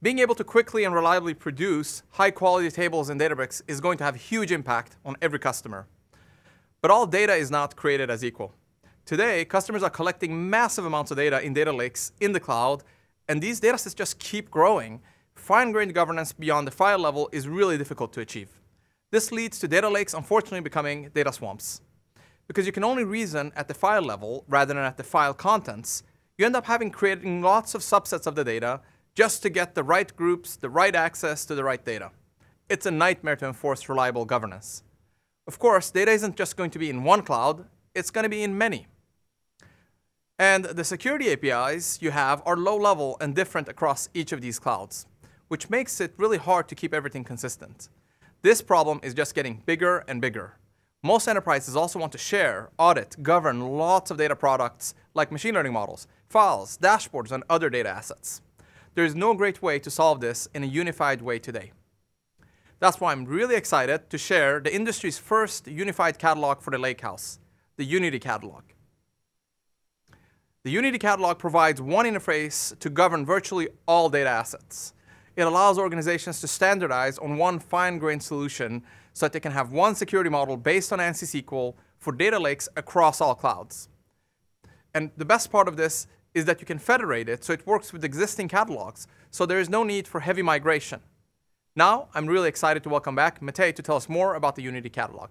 Being able to quickly and reliably produce high quality tables in Databricks is going to have a huge impact on every customer. But all data is not created as equal. Today, customers are collecting massive amounts of data in data lakes in the cloud, and these data sets just keep growing. Fine-grained governance beyond the file level is really difficult to achieve. This leads to data lakes unfortunately becoming data swamps. Because you can only reason at the file level rather than at the file contents, you end up having creating lots of subsets of the data just to get the right groups, the right access to the right data. It's a nightmare to enforce reliable governance. Of course, data isn't just going to be in one cloud, it's going to be in many. And the security APIs you have are low level and different across each of these clouds, which makes it really hard to keep everything consistent. This problem is just getting bigger and bigger. Most enterprises also want to share, audit, govern lots of data products like machine learning models, files, dashboards, and other data assets. There is no great way to solve this in a unified way today. That's why I'm really excited to share the industry's first unified catalog for the Lakehouse, the Unity Catalog. The Unity Catalog provides one interface to govern virtually all data assets. It allows organizations to standardize on one fine-grained solution so that they can have one security model based on ANSI SQL for data lakes across all clouds. And the best part of this is that you can federate it so it works with existing catalogs, so there is no need for heavy migration. Now, I'm really excited to welcome back Matei to tell us more about the Unity catalog.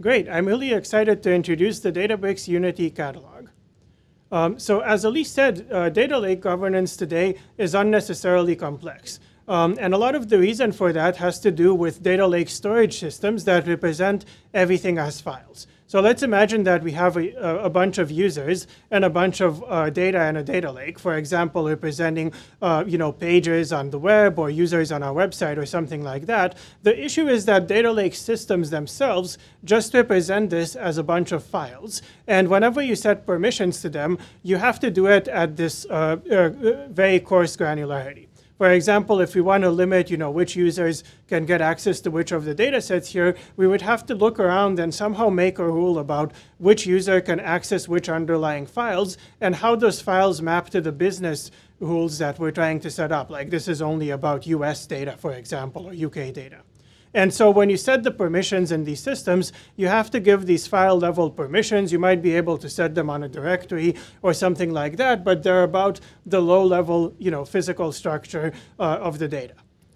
Great. I'm really excited to introduce the Databricks Unity catalog. Um, so as Ali said, uh, data lake governance today is unnecessarily complex. Um, and a lot of the reason for that has to do with data lake storage systems that represent everything as files. So let's imagine that we have a, a bunch of users and a bunch of uh, data in a data lake, for example, representing uh, you know, pages on the web or users on our website or something like that. The issue is that data lake systems themselves just represent this as a bunch of files. And whenever you set permissions to them, you have to do it at this uh, uh very coarse granularity. For example, if we want to limit, you know, which users can get access to which of the data sets here, we would have to look around and somehow make a rule about which user can access which underlying files and how those files map to the business rules that we're trying to set up. Like this is only about US data, for example, or UK data. And so when you set the permissions in these systems, you have to give these file level permissions. You might be able to set them on a directory or something like that, but they're about the low level you know, physical structure uh, of the data.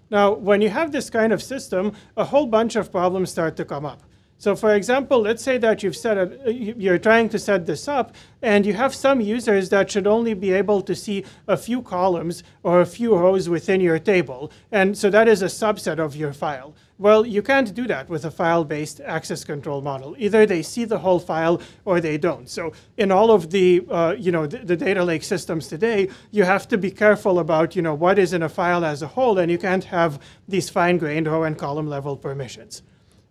Now, when you have this kind of system, a whole bunch of problems start to come up. So for example, let's say that you've set a, you're trying to set this up and you have some users that should only be able to see a few columns or a few rows within your table. And so that is a subset of your file. Well, you can't do that with a file-based access control model. Either they see the whole file or they don't. So in all of the, uh, you know, the, the, data lake systems today, you have to be careful about, you know, what is in a file as a whole, and you can't have these fine-grained row and column level permissions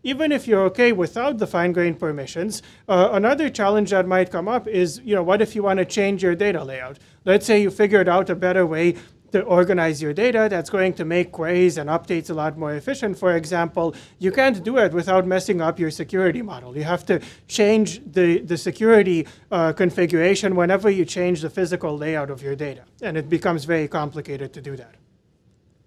even if you're okay without the fine-grained permissions, uh, another challenge that might come up is, you know, what if you want to change your data layout? Let's say you figured out a better way to organize your data that's going to make queries and updates a lot more efficient. For example, you can't do it without messing up your security model. You have to change the, the security uh, configuration whenever you change the physical layout of your data. And it becomes very complicated to do that.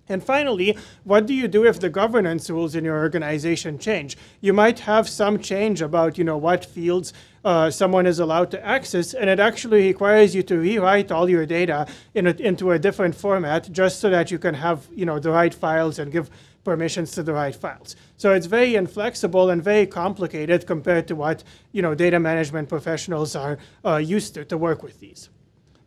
And finally, what do you do if the governance rules in your organization change? You might have some change about you know, what fields uh, someone is allowed to access, and it actually requires you to rewrite all your data in a, into a different format just so that you can have you know, the right files and give permissions to the right files. So it's very inflexible and very complicated compared to what you know, data management professionals are uh, used to to work with these.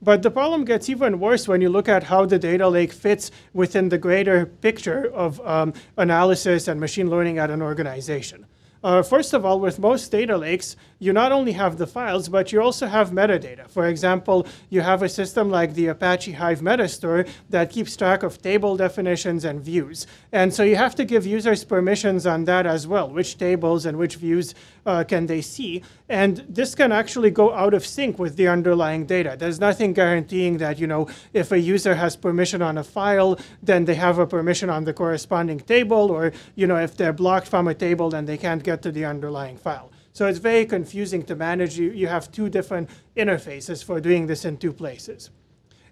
But the problem gets even worse when you look at how the data lake fits within the greater picture of um, analysis and machine learning at an organization. Uh, first of all, with most data lakes, you not only have the files, but you also have metadata. For example, you have a system like the Apache Hive Metastore that keeps track of table definitions and views. And so you have to give users permissions on that as well, which tables and which views uh, can they see. And this can actually go out of sync with the underlying data. There's nothing guaranteeing that, you know, if a user has permission on a file, then they have a permission on the corresponding table, or, you know, if they're blocked from a table, then they can't get to the underlying file. So it's very confusing to manage. You, you have two different interfaces for doing this in two places.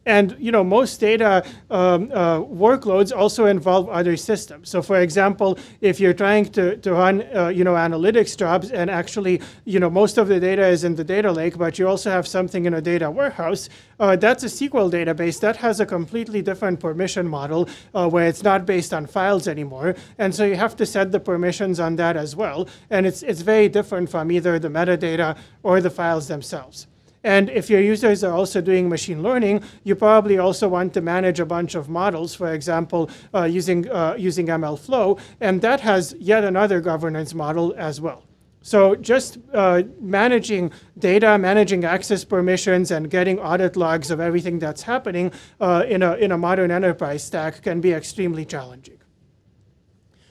And you know, most data um, uh, workloads also involve other systems. So, for example, if you're trying to, to run uh, you know analytics jobs, and actually you know most of the data is in the data lake, but you also have something in a data warehouse, uh, that's a SQL database that has a completely different permission model uh, where it's not based on files anymore, and so you have to set the permissions on that as well. And it's it's very different from either the metadata or the files themselves. And if your users are also doing machine learning, you probably also want to manage a bunch of models, for example, uh, using, uh, using MLflow, and that has yet another governance model as well. So just uh, managing data, managing access permissions, and getting audit logs of everything that's happening uh, in, a, in a modern enterprise stack can be extremely challenging.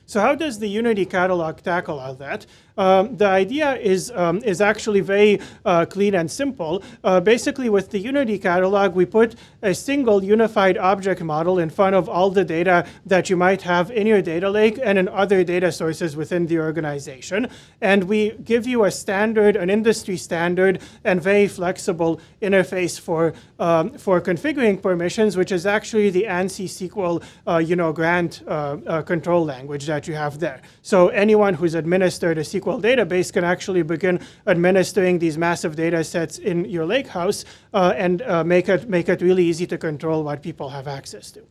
So how does the Unity catalog tackle all that? Um, the idea is, um, is actually very uh, clean and simple. Uh, basically, with the Unity catalog, we put a single unified object model in front of all the data that you might have in your data lake and in other data sources within the organization. And we give you a standard, an industry standard, and very flexible interface for, um, for configuring permissions, which is actually the ANSI SQL uh, you know, grant uh, uh, control language that you have there. So anyone who's administered a SQL SQL database can actually begin administering these massive data sets in your lakehouse uh, and uh, make, it, make it really easy to control what people have access to.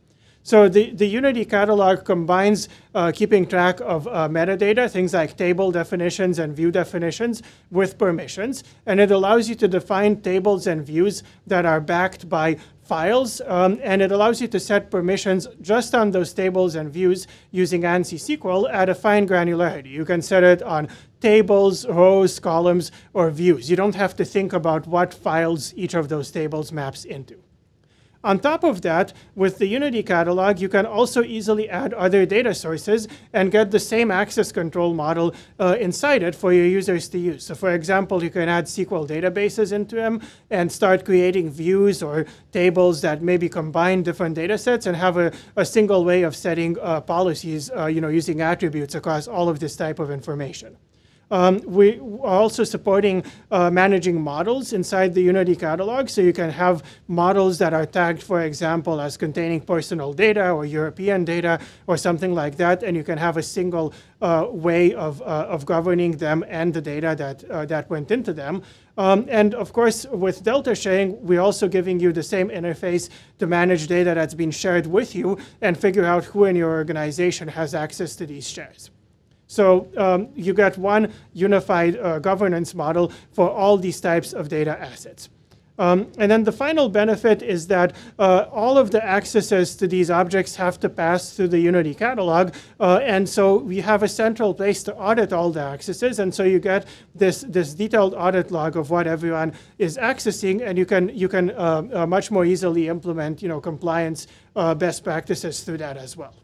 So the, the Unity catalog combines uh, keeping track of uh, metadata, things like table definitions and view definitions with permissions. And it allows you to define tables and views that are backed by files, um, and it allows you to set permissions just on those tables and views using ANSI SQL at a fine granularity. You can set it on tables, rows, columns, or views. You don't have to think about what files each of those tables maps into. On top of that, with the Unity catalog, you can also easily add other data sources and get the same access control model uh, inside it for your users to use. So for example, you can add SQL databases into them and start creating views or tables that maybe combine different data sets and have a, a single way of setting uh, policies uh, you know, using attributes across all of this type of information. Um, we are also supporting uh, managing models inside the Unity catalog. So you can have models that are tagged, for example, as containing personal data or European data or something like that. And you can have a single uh, way of, uh, of governing them and the data that, uh, that went into them. Um, and of course, with Delta sharing, we're also giving you the same interface to manage data that's been shared with you and figure out who in your organization has access to these shares. So um, you get one unified uh, governance model for all these types of data assets. Um, and then the final benefit is that uh, all of the accesses to these objects have to pass through the Unity catalog. Uh, and so we have a central place to audit all the accesses. And so you get this, this detailed audit log of what everyone is accessing. And you can, you can uh, uh much more easily implement you know, compliance uh, best practices through that as well.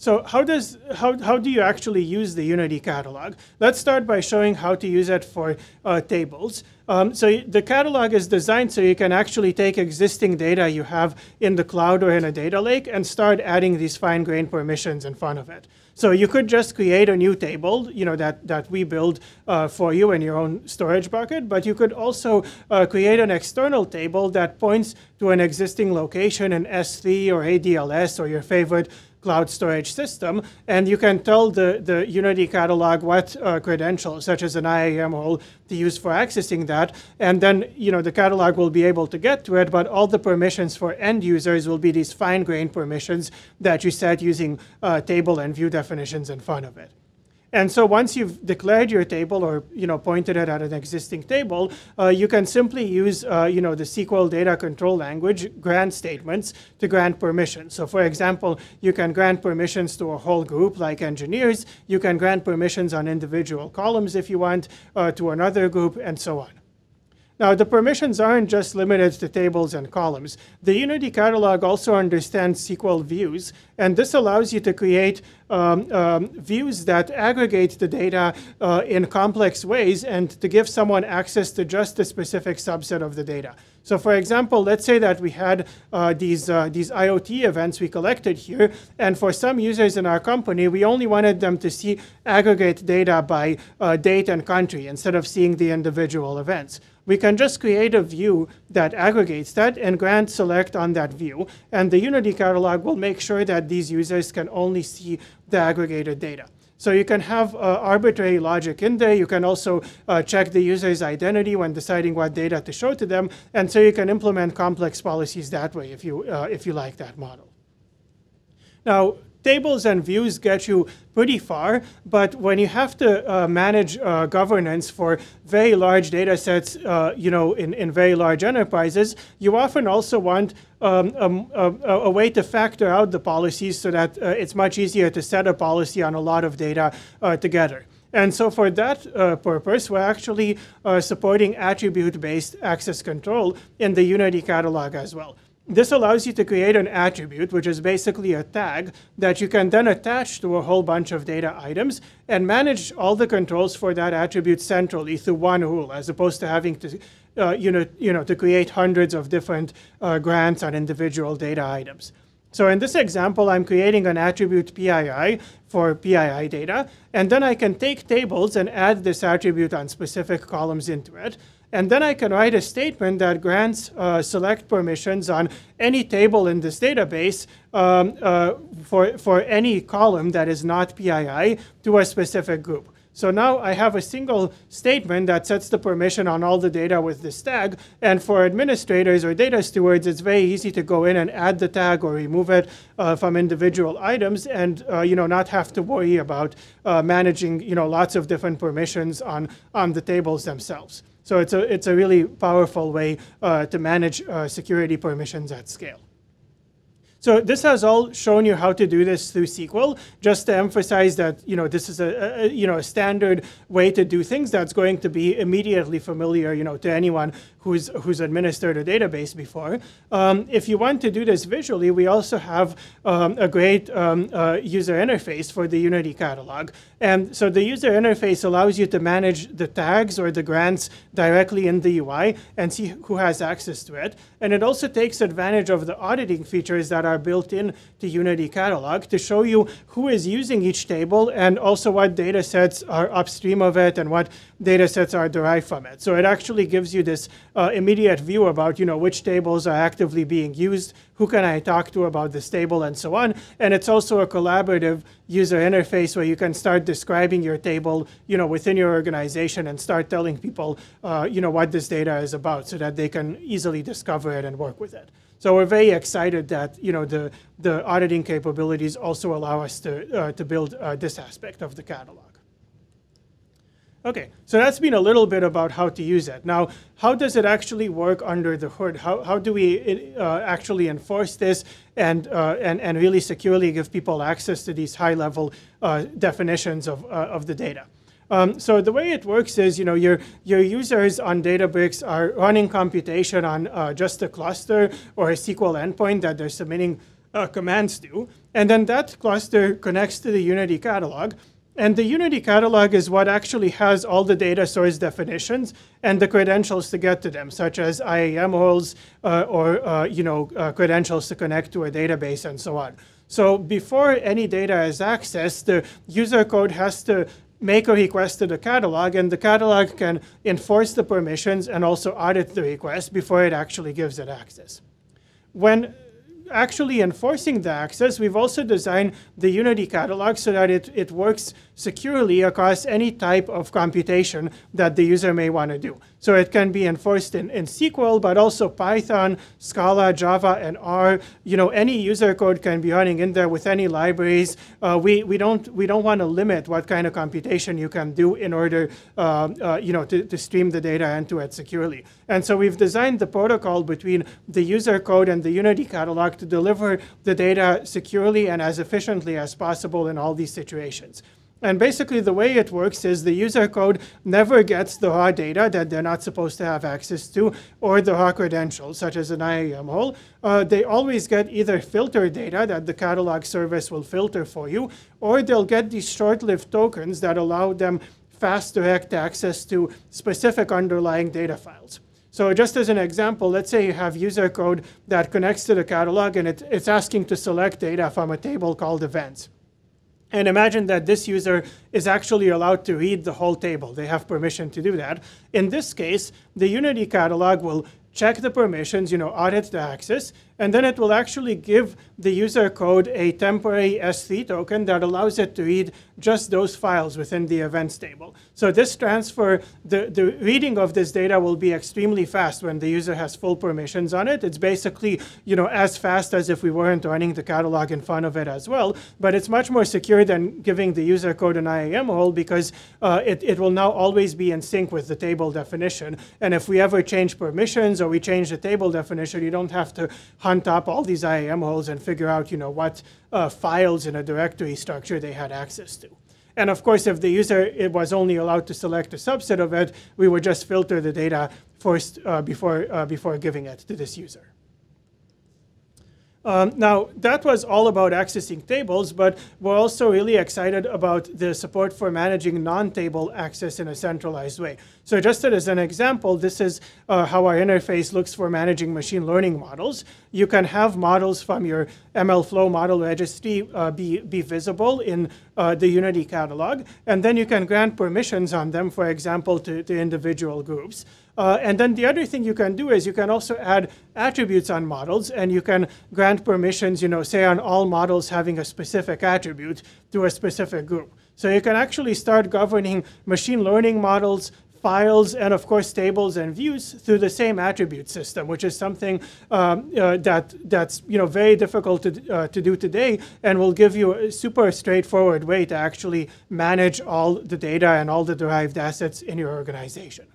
So how, does, how, how do you actually use the Unity catalog? Let's start by showing how to use it for uh, tables. Um, so the catalog is designed so you can actually take existing data you have in the cloud or in a data lake and start adding these fine-grained permissions in front of it. So you could just create a new table, you know, that, that we build uh, for you in your own storage bucket, but you could also uh, create an external table that points to an existing location in S3 or ADLS or your favorite cloud storage system, and you can tell the, the Unity catalog what uh, credentials, such as an IAM role, to use for accessing that, and then you know the catalog will be able to get to it, but all the permissions for end users will be these fine-grained permissions that you set using uh, table and view definitions in front of it. And so once you've declared your table or you know pointed it at an existing table, uh, you can simply use uh, you know the SQL data control language grant statements to grant permissions. So for example, you can grant permissions to a whole group like engineers. You can grant permissions on individual columns if you want uh, to another group and so on. Now, the permissions aren't just limited to tables and columns. The Unity catalog also understands SQL views, and this allows you to create um, um, views that aggregate the data uh, in complex ways and to give someone access to just a specific subset of the data. So for example, let's say that we had uh, these, uh, these IoT events we collected here, and for some users in our company, we only wanted them to see aggregate data by uh, date and country instead of seeing the individual events we can just create a view that aggregates that and grant select on that view. And the Unity catalog will make sure that these users can only see the aggregated data. So you can have uh, arbitrary logic in there. You can also uh, check the user's identity when deciding what data to show to them. And so you can implement complex policies that way if you, uh, if you like that model. Now, tables and views get you pretty far, but when you have to uh, manage uh, governance for very large data sets, uh, you know, in, in very large enterprises, you often also want um, um a, a, a, way to factor out the policies so that uh, it's much easier to set a policy on a lot of data uh, together. And so for that uh, purpose, we're actually supporting attribute-based access control in the Unity catalog as well. This allows you to create an attribute, which is basically a tag that you can then attach to a whole bunch of data items and manage all the controls for that attribute centrally through one rule, as opposed to having to, uh, you, know, you know, to create hundreds of different uh, grants on individual data items. So in this example, I'm creating an attribute PII for PII data, and then I can take tables and add this attribute on specific columns into it. And then I can write a statement that grants uh, select permissions on any table in this database um, uh, for, for any column that is not PII to a specific group. So now I have a single statement that sets the permission on all the data with this tag. And for administrators or data stewards, it's very easy to go in and add the tag or remove it uh, from individual items and uh, you know, not have to worry about uh, managing you know, lots of different permissions on, on the tables themselves. So it's a, it's a really powerful way uh, to manage uh, security permissions at scale. So this has all shown you how to do this through SQL, just to emphasize that you know this is a, a, you know a standard way to do things that's going to be immediately familiar you know to anyone who's who's administered a database before. Um, if you want to do this visually, we also have um, a great um, uh, user interface for the Unity catalog. And so the user interface allows you to manage the tags or the grants directly in the UI and see who has access to it. And it also takes advantage of the auditing features that are built in to Unity Catalog to show you who is using each table and also what data sets are upstream of it and what data sets are derived from it. So it actually gives you this uh, immediate view about you know, which tables are actively being used, who can I talk to about this table, and so on. And it's also a collaborative user interface where you can start describing your table you know, within your organization and start telling people uh, you know, what this data is about so that they can easily discover it and work with it. So we're very excited that you know the the auditing capabilities also allow us to uh, to build uh, this aspect of the catalog. Okay, so that's been a little bit about how to use it. Now, how does it actually work under the hood? How, how do we uh, actually enforce this and, uh, and, and really securely give people access to these high-level uh, definitions of, uh, of the data? Um, so the way it works is, you know, your, your users on Databricks are running computation on uh, just a cluster or a SQL endpoint that they're submitting uh, commands to. And then that cluster connects to the Unity catalog. And the Unity catalog is what actually has all the data source definitions and the credentials to get to them, such as IAM roles uh, or uh, you know, uh, credentials to connect to a database and so on. So before any data is accessed, the user code has to make a request to the catalog, and the catalog can enforce the permissions and also audit the request before it actually gives it access. When actually enforcing the access, we've also designed the Unity catalog so that it, it works securely across any type of computation that the user may want to do. So it can be enforced in, in SQL, but also Python, Scala, Java, and R. You know, any user code can be running in there with any libraries. Uh, we, we don't, we don't want to limit what kind of computation you can do in order uh, uh, you know, to, to stream the data into it securely. And so we've designed the protocol between the user code and the Unity catalog to deliver the data securely and as efficiently as possible in all these situations. And basically the way it works is the user code never gets the raw data that they're not supposed to have access to or the raw credentials, such as an IAM role. Uh, they always get either filtered data that the catalog service will filter for you, or they'll get these short-lived tokens that allow them fast direct access to specific underlying data files. So just as an example, let's say you have user code that connects to the catalog and it, it's asking to select data from a table called events. And imagine that this user is actually allowed to read the whole table. They have permission to do that. In this case, the Unity catalog will check the permissions, you know, audit the access, and then it will actually give the user code a temporary S3 token that allows it to read just those files within the events table. So this transfer, the, the reading of this data will be extremely fast when the user has full permissions on it. It's basically, you know, as fast as if we weren't running the catalog in front of it as well, but it's much more secure than giving the user code an IAM role because uh, it, it will now always be in sync with the table definition. And if we ever change permissions or we change the table definition, you don't have to hunt up all these IAM roles and figure out, you know, what uh, files in a directory structure they had access to. And of course, if the user it was only allowed to select a subset of it, we would just filter the data first uh, before, uh, before giving it to this user. Um, now, that was all about accessing tables, but we're also really excited about the support for managing non-table access in a centralized way. So just as an example, this is uh, how our interface looks for managing machine learning models. You can have models from your MLflow model registry uh, be, be visible in uh, the Unity catalog, and then you can grant permissions on them, for example, to, to individual groups. Uh, and then the other thing you can do is you can also add attributes on models, and you can grant permissions, you know, say on all models having a specific attribute to a specific group. So you can actually start governing machine learning models, files, and of course tables and views through the same attribute system, which is something um, uh, that that's you know very difficult to uh, to do today, and will give you a super straightforward way to actually manage all the data and all the derived assets in your organization.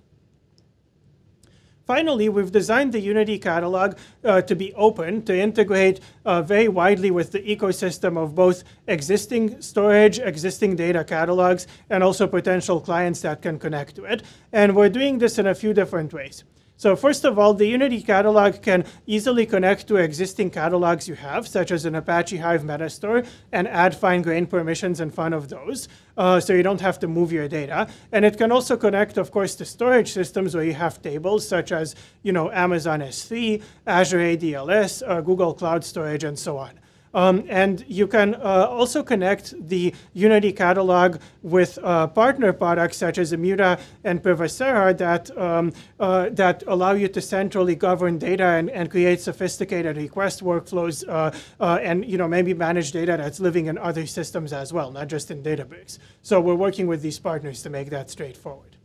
Finally, we've designed the Unity catalog uh, to be open, to integrate uh, very widely with the ecosystem of both existing storage, existing data catalogs, and also potential clients that can connect to it. And we're doing this in a few different ways. So first of all, the Unity catalog can easily connect to existing catalogs you have, such as an Apache Hive Metastore, and add fine-grained permissions in front of those, uh, so you don't have to move your data. And it can also connect, of course, to storage systems where you have tables, such as you know Amazon S3, Azure ADLS, uh, Google Cloud Storage, and so on. Um, and you can uh, also connect the Unity catalog with uh, partner products such as Immuta and Privacera that, um, uh, that allow you to centrally govern data and, and create sophisticated request workflows uh, uh, and you know, maybe manage data that's living in other systems as well, not just in Databricks. So we're working with these partners to make that straightforward.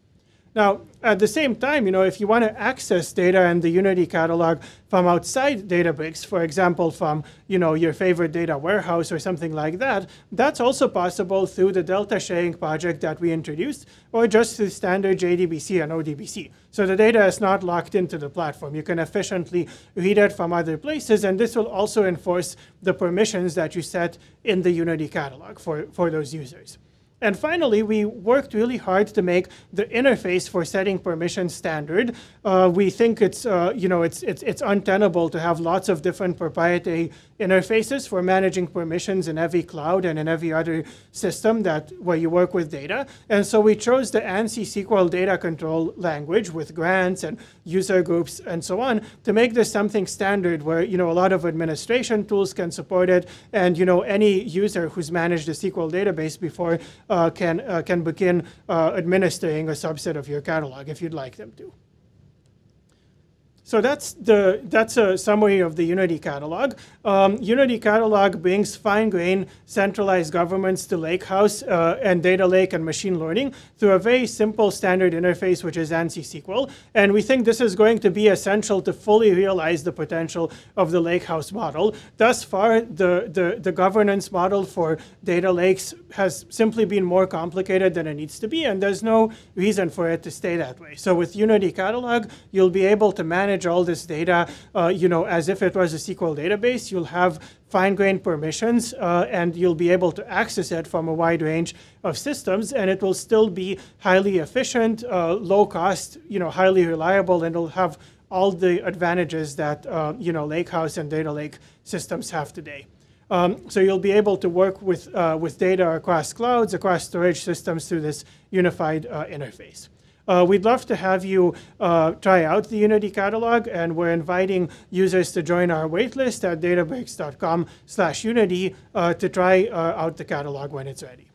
Now, at the same time, you know, if you want to access data in the Unity catalog from outside Databricks, for example, from you know your favorite data warehouse or something like that, that's also possible through the Delta sharing project that we introduced, or just through standard JDBC and ODBC. So the data is not locked into the platform. You can efficiently read it from other places, and this will also enforce the permissions that you set in the Unity catalog for, for those users. And finally, we worked really hard to make the interface for setting permissions standard. Uh, we think it's, uh, you know, it's, it's, it's untenable to have lots of different proprietary interfaces for managing permissions in every cloud and in every other system that where you work with data. And so we chose the ANSI SQL data control language with grants and user groups and so on to make this something standard where, you know, a lot of administration tools can support it. And, you know, any user who's managed a SQL database before can, uh, can begin uh, administering a subset of your catalog if you'd like them to. So that's, the, that's a summary of the Unity catalog. Um, Unity catalog brings fine-grained centralized governance to Lakehouse uh, and data lake and machine learning through a very simple standard interface, which is ANSI SQL. And we think this is going to be essential to fully realize the potential of the Lakehouse model. Thus far, the, the, the governance model for data lakes has simply been more complicated than it needs to be, and there's no reason for it to stay that way. So with Unity catalog, you'll be able to manage manage all this data, uh, you know, as if it was a SQL database. You'll have fine-grained permissions, uh, and you'll be able to access it from a wide range of systems, and it will still be highly efficient, uh, low cost, you know, highly reliable, and it'll have all the advantages that, uh, you know, Lakehouse and Data Lake systems have today. Um, so you'll be able to work with, uh, with data across clouds, across storage systems through this unified uh, interface. Uh, we'd love to have you uh, try out the Unity catalog, and we're inviting users to join our waitlist at databricks.com/unity uh, to try uh, out the catalog when it's ready.